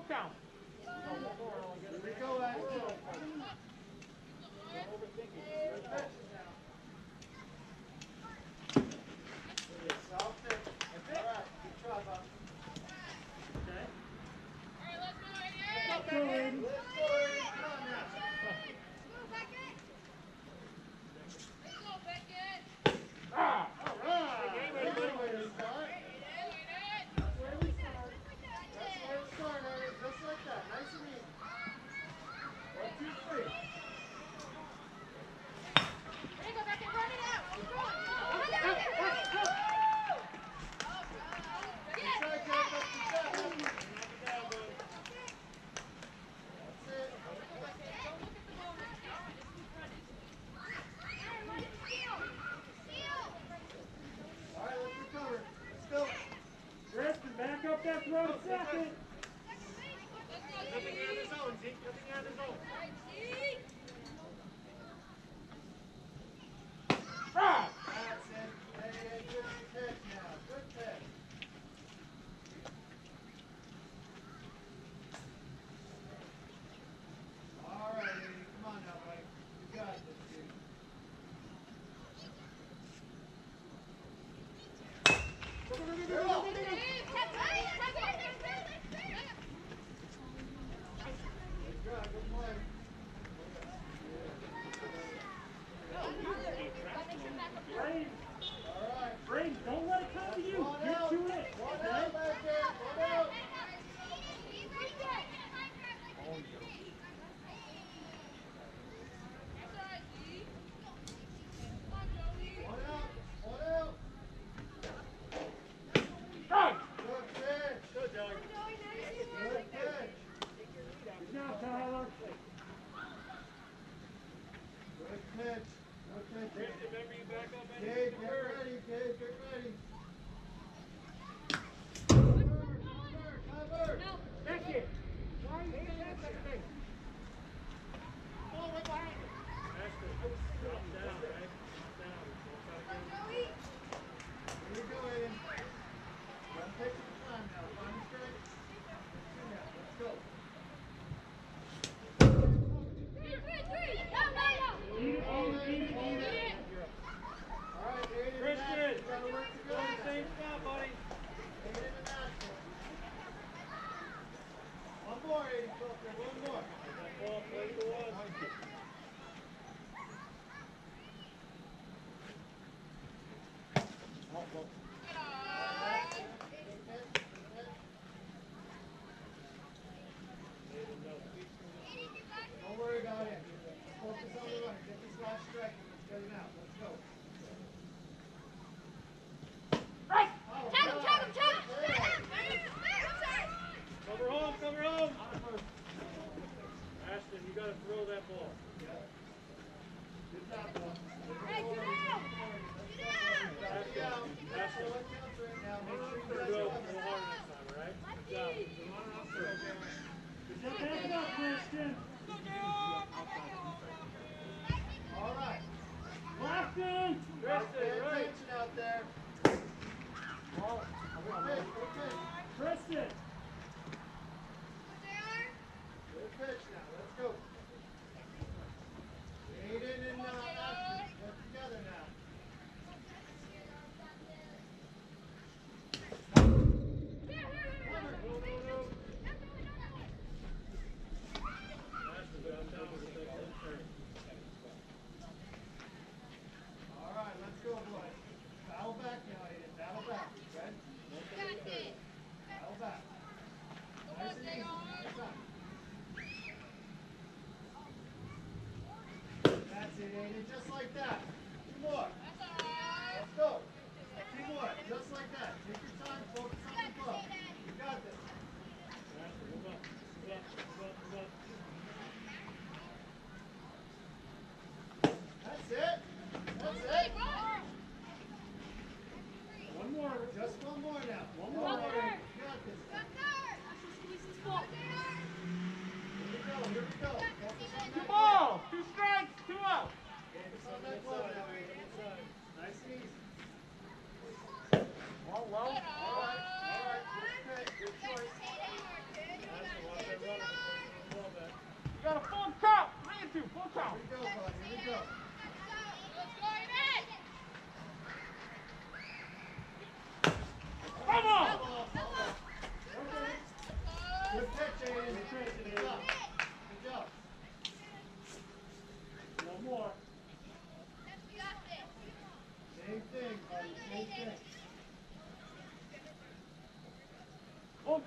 Three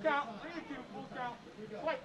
count, three and two, full count, fight.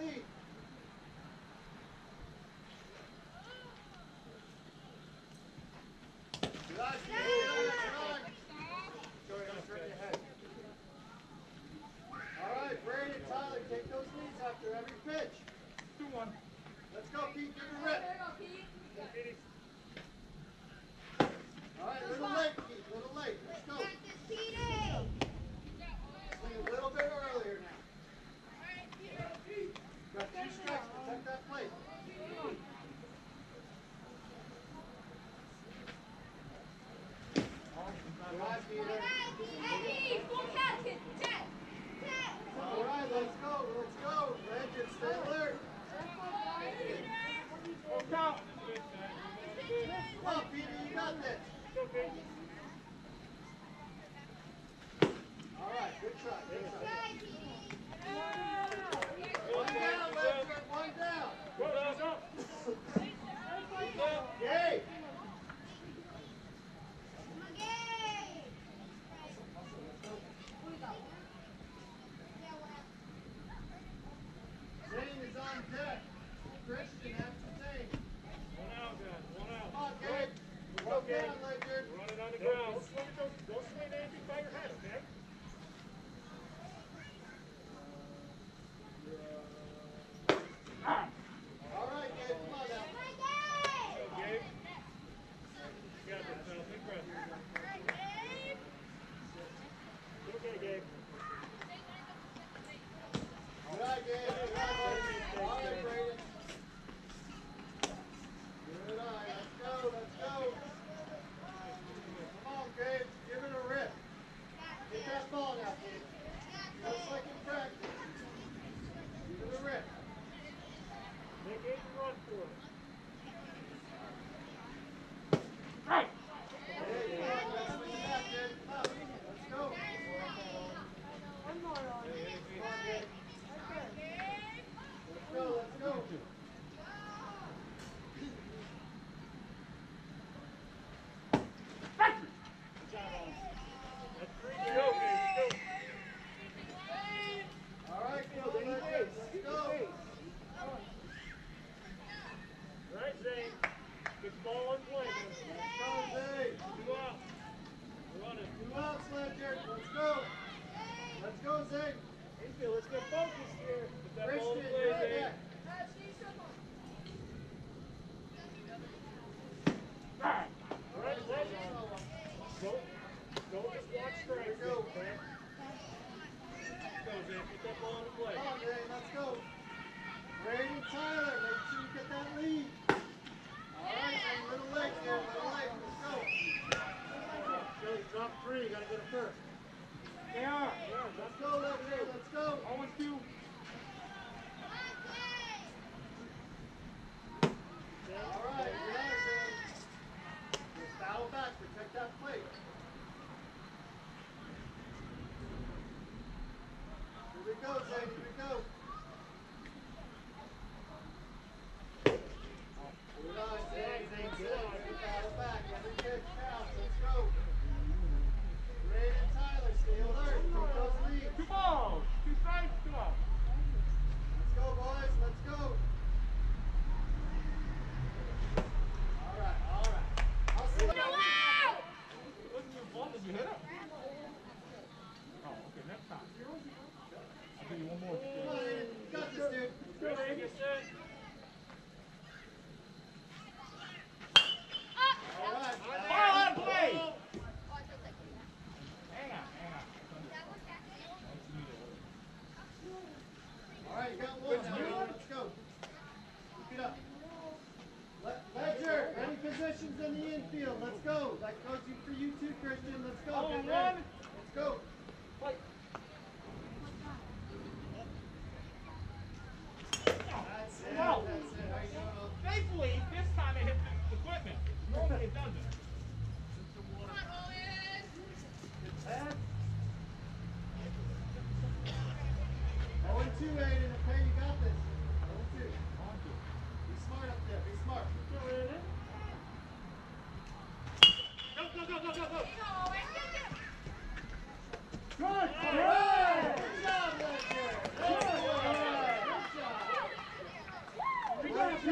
lead.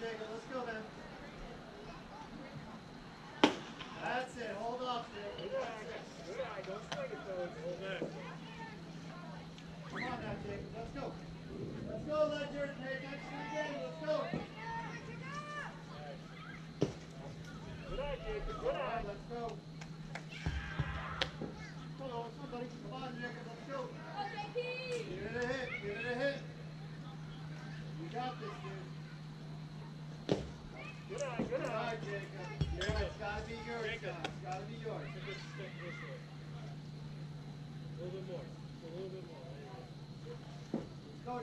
Jacob, let's go, man.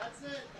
That's it.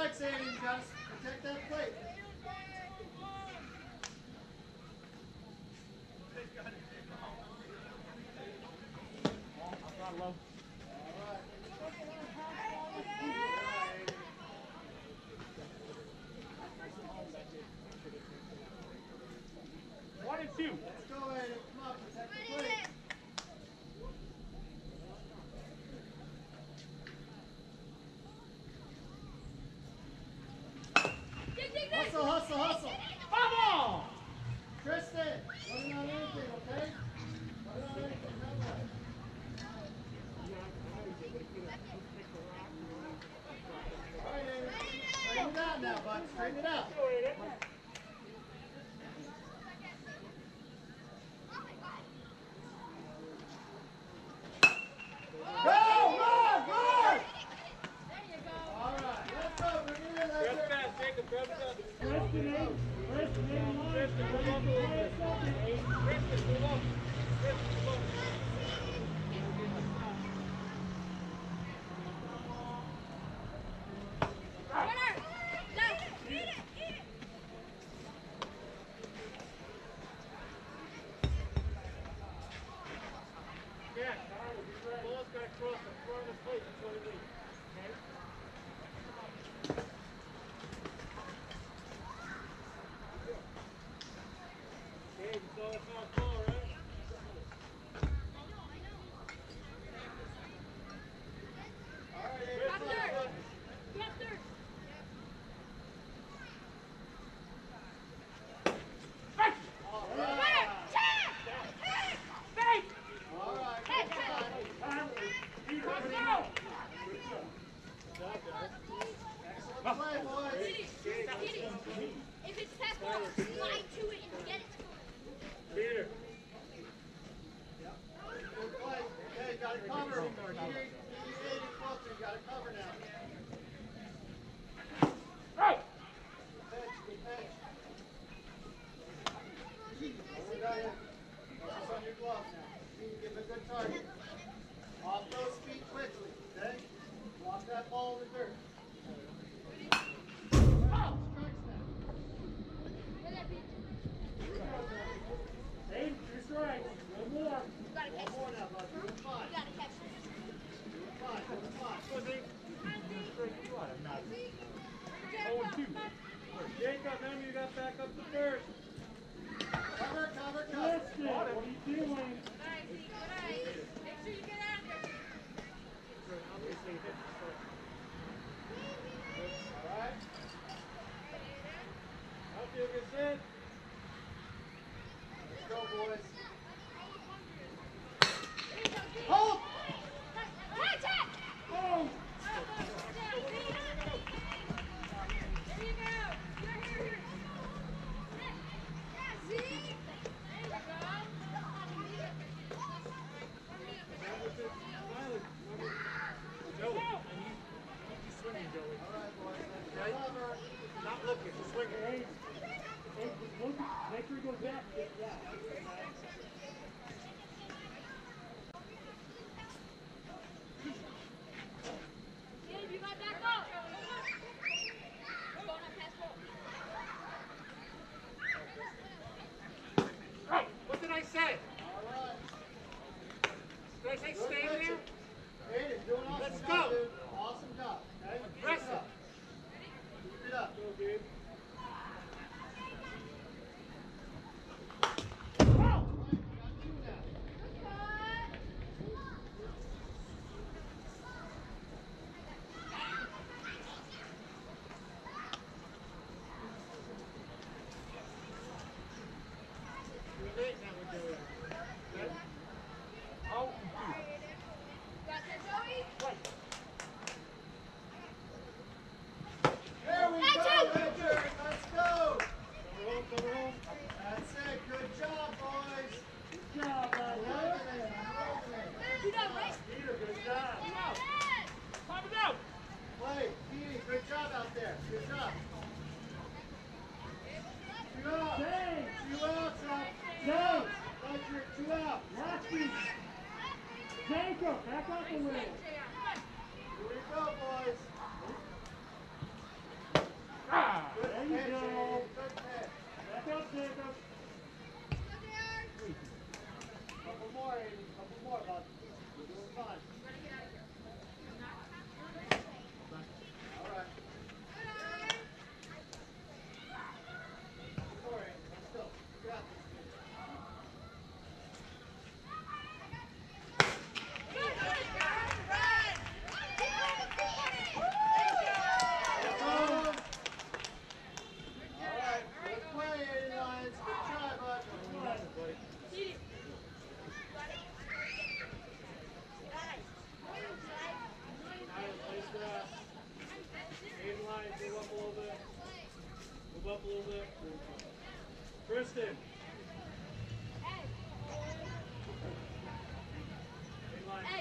flags, Andy. You got to protect that plate. Low. One. Hustle, hustle, hustle. Vamos! Kristen, on anything, okay? On anything. All right, Amy. Straighten it out now, bud. Straighten it out.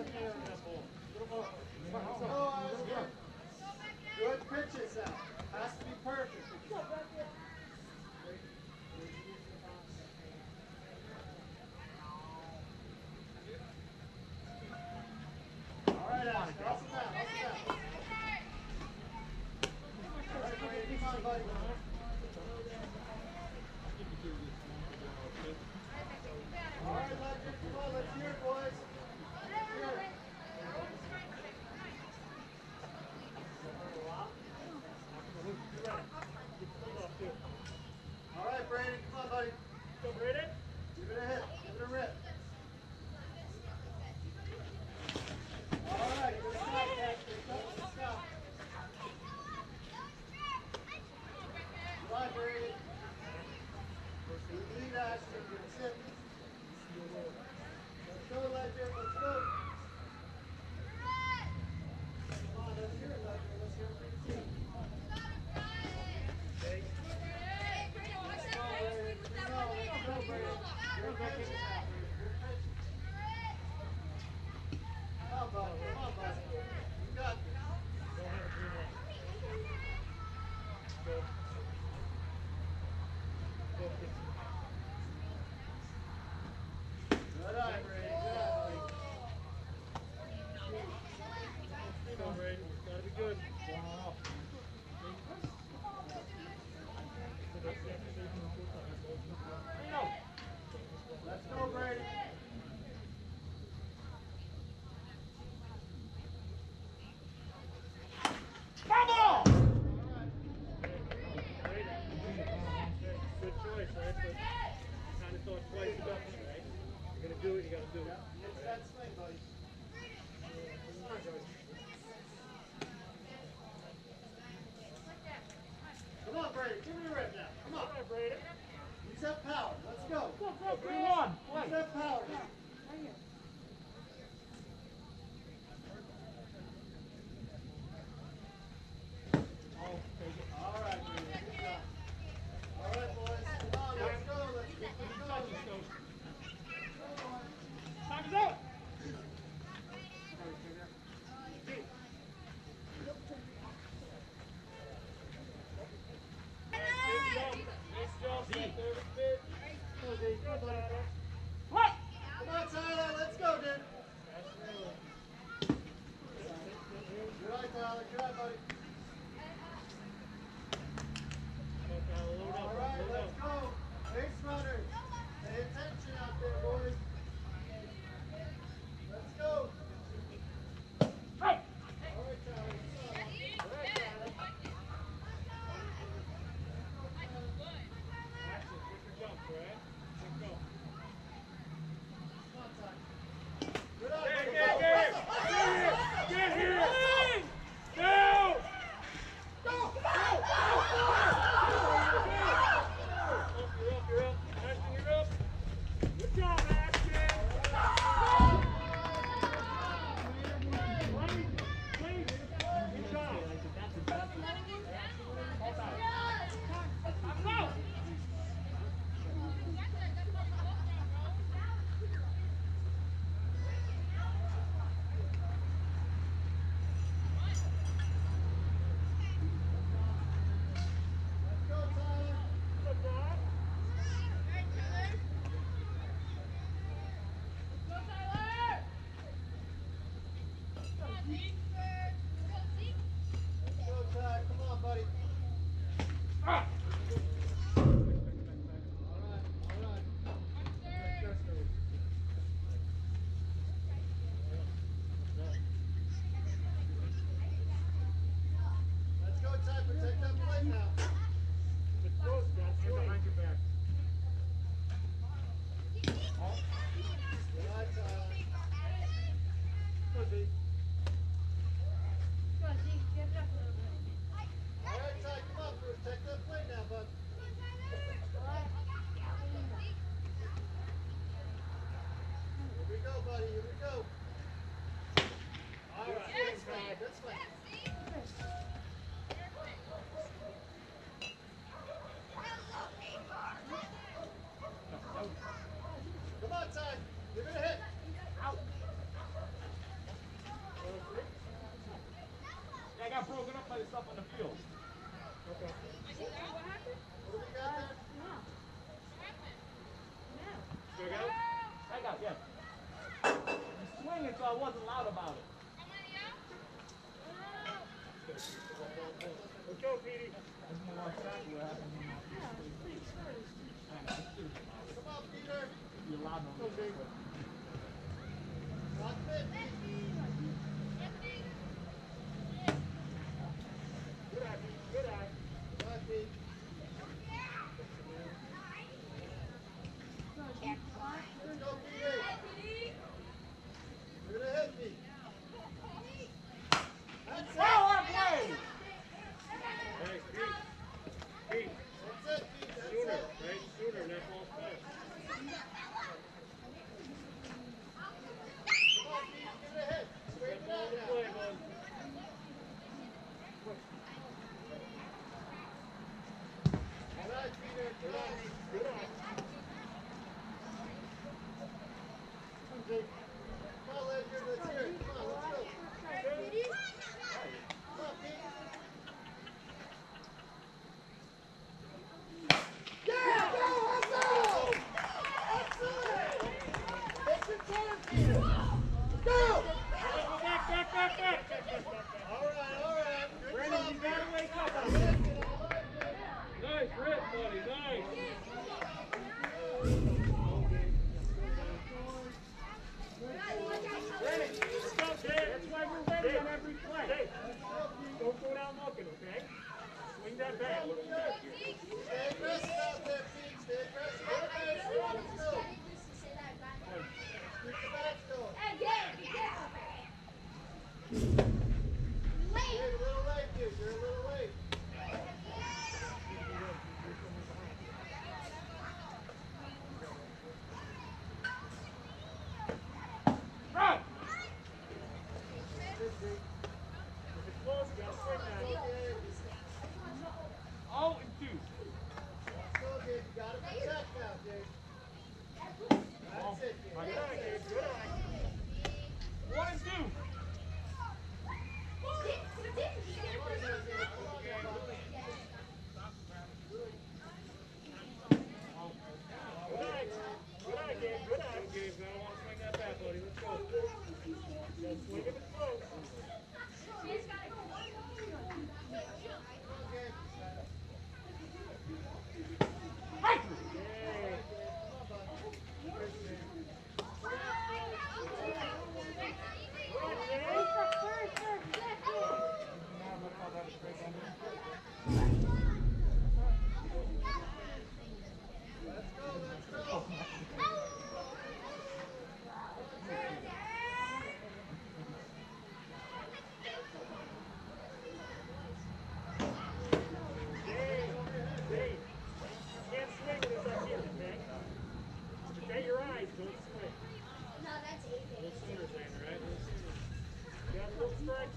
Good pitches out. Has to be perfect. All right, Ashley. Accept power. Let's go. Go, go, go. Bring one. Accept power. Murphy. I got broken up by yourself on the field. Okay. What happened? What we got? Uh, no. What happened? No. Straight out? Straight out, yes. Swinging so I wasn't loud about it. Somebody else? No. Let's go, Petey. Let's move on. Yeah, please, first. Come on, Peter. You're loud on me.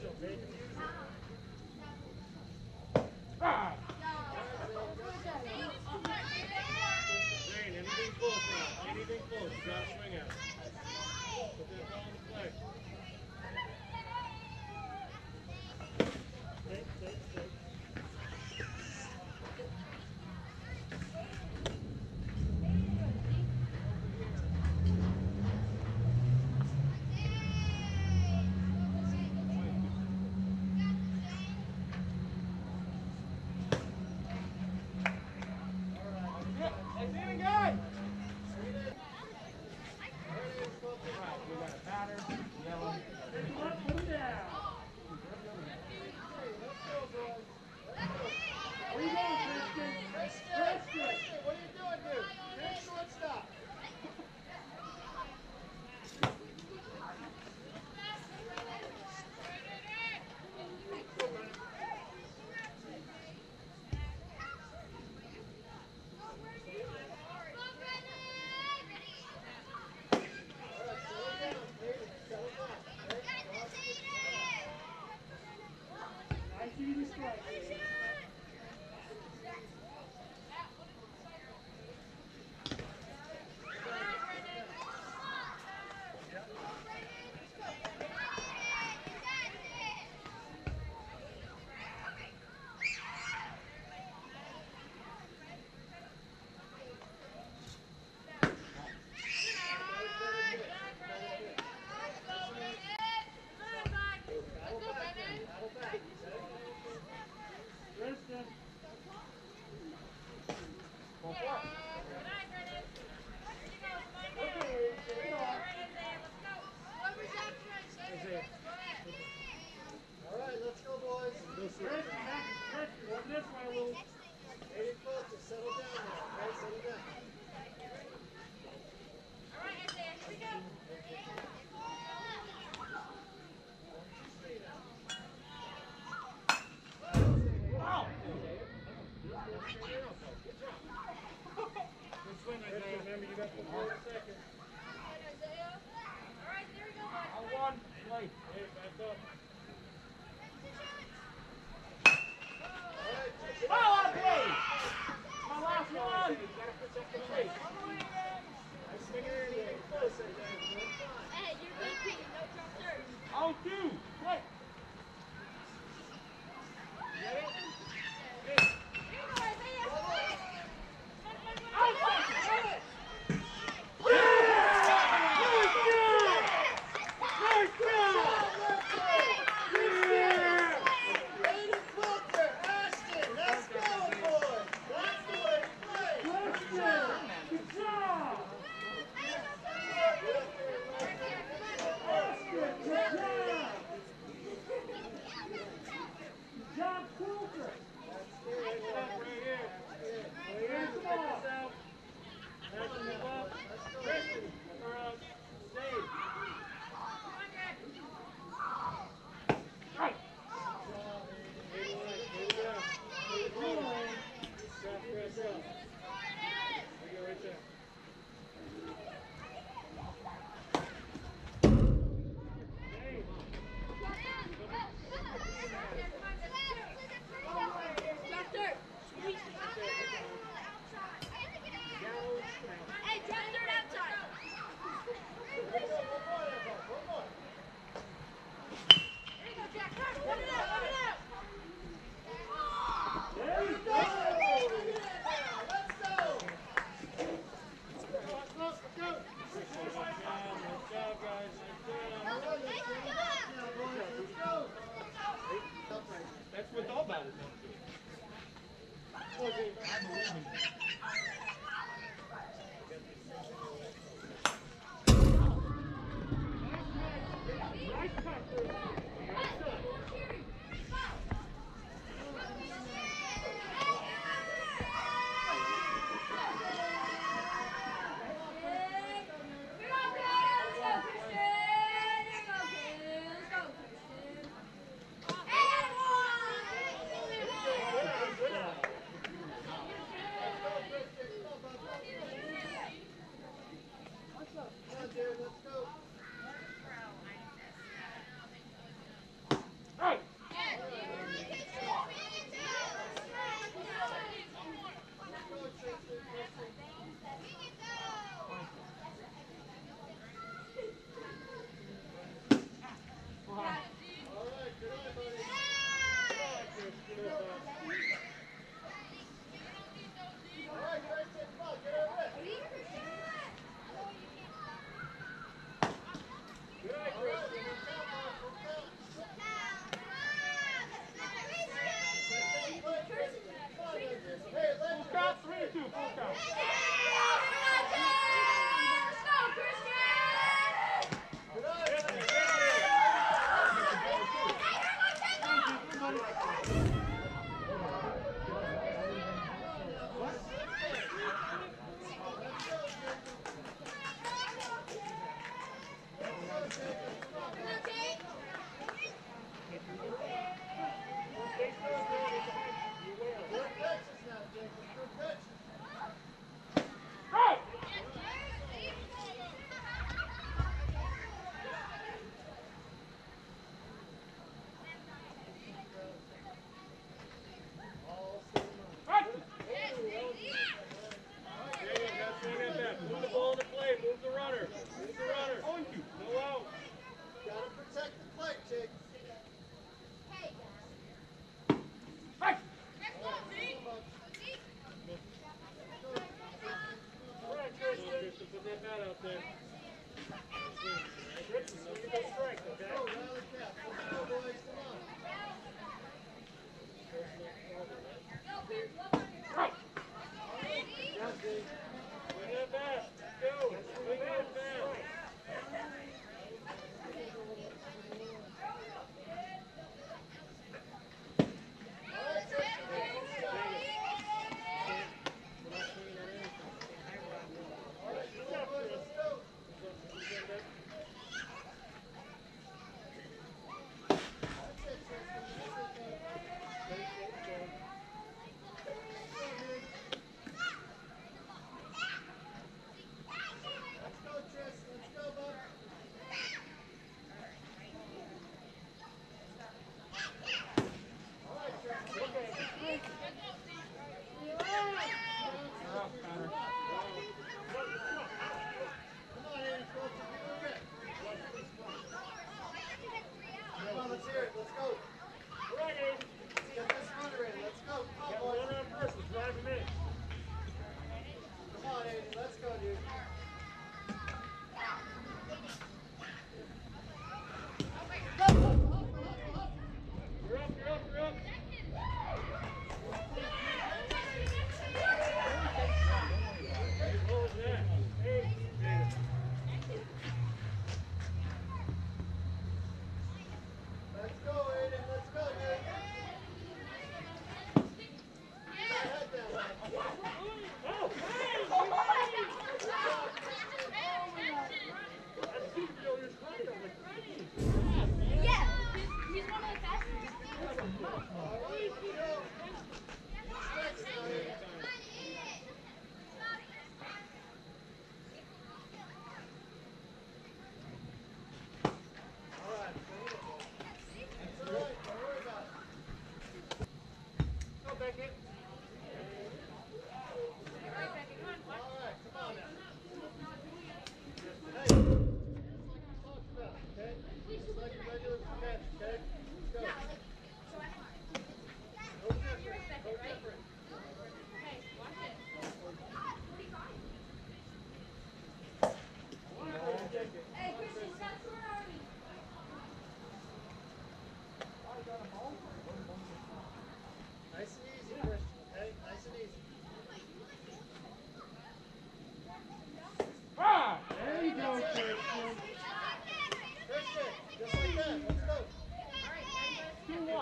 Silveira. Easy strike.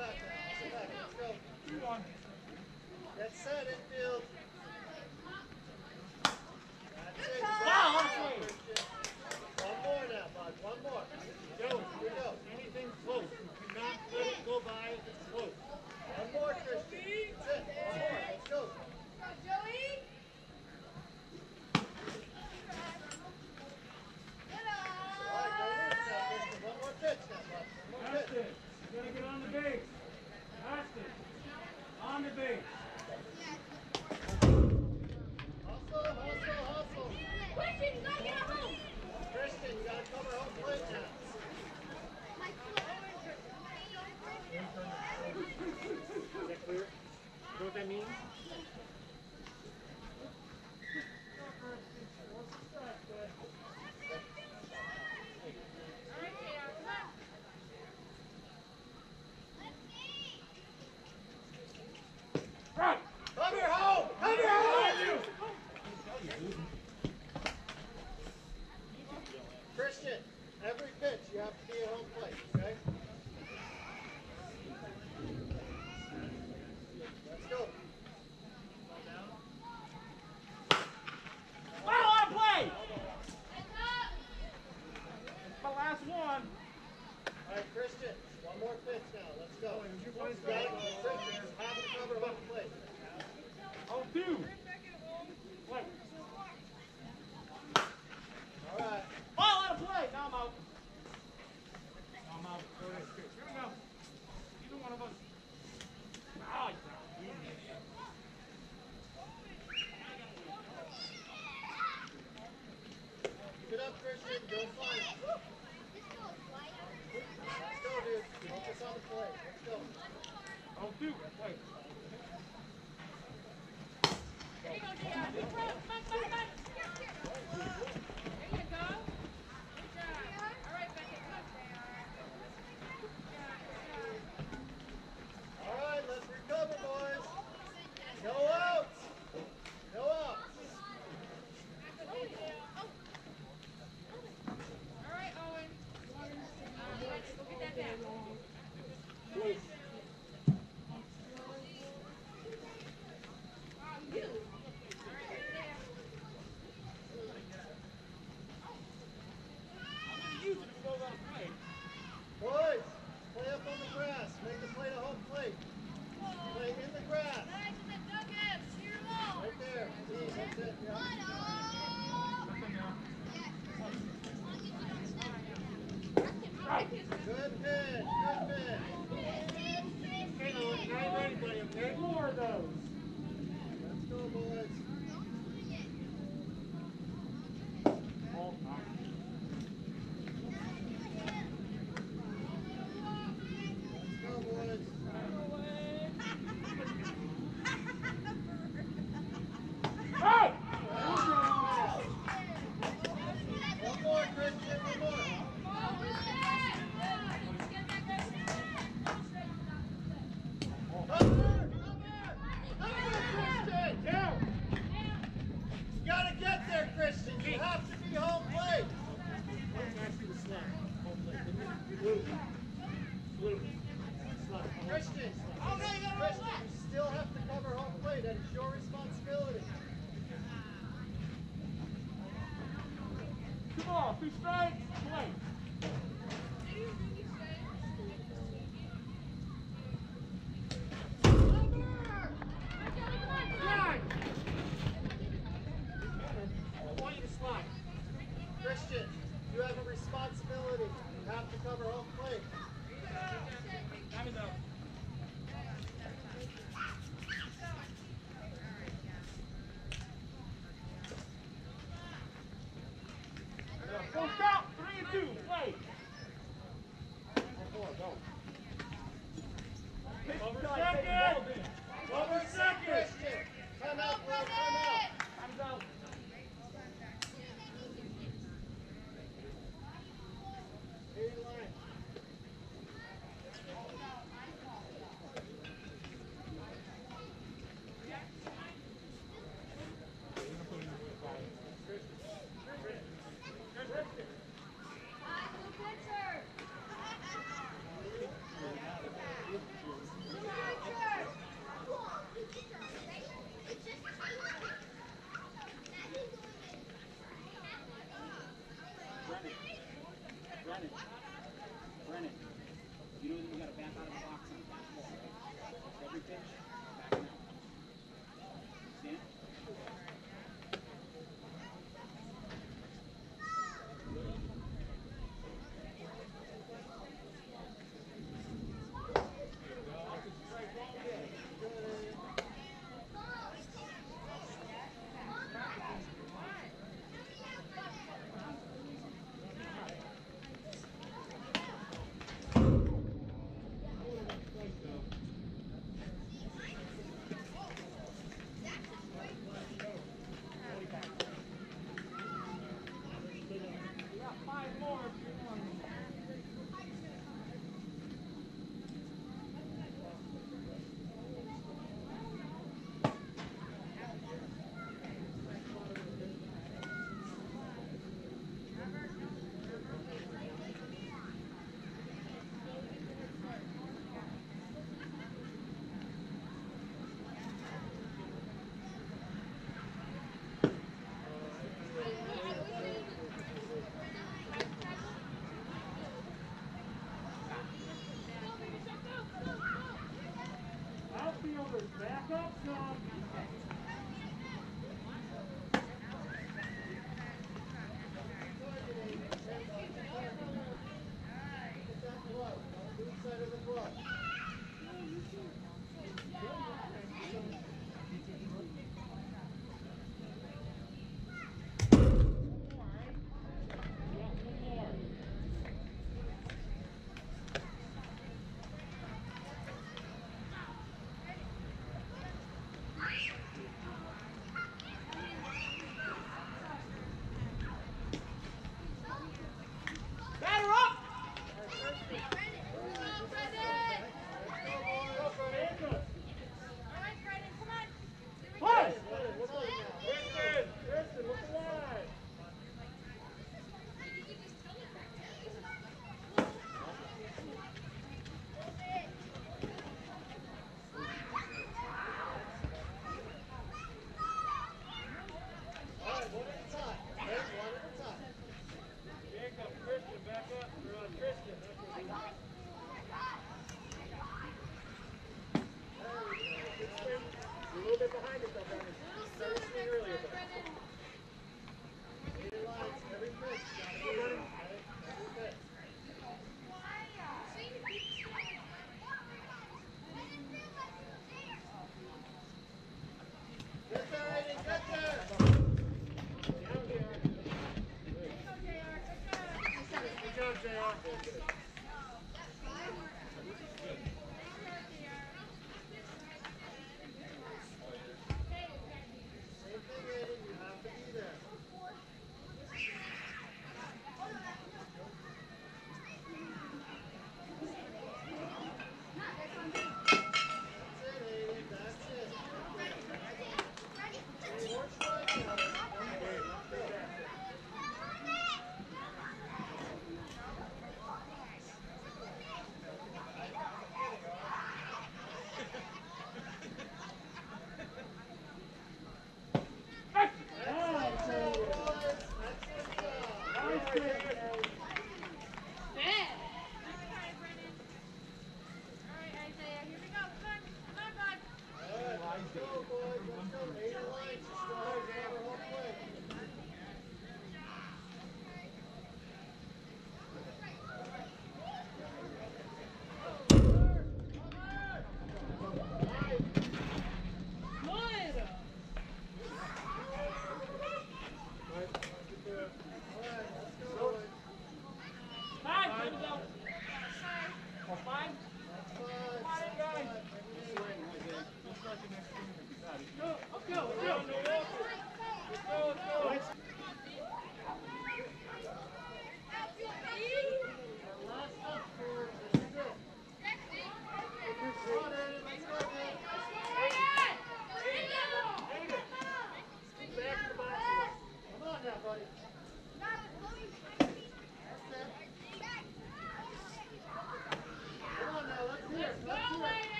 back. Sit back. Let's go. Two one. That's set it. Get up, Christian. Go find. Let's go, dude. Focus on the play. Let's go. I'll do it. Wait. There you go, Dion. Front, front, front, front.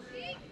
Let's go,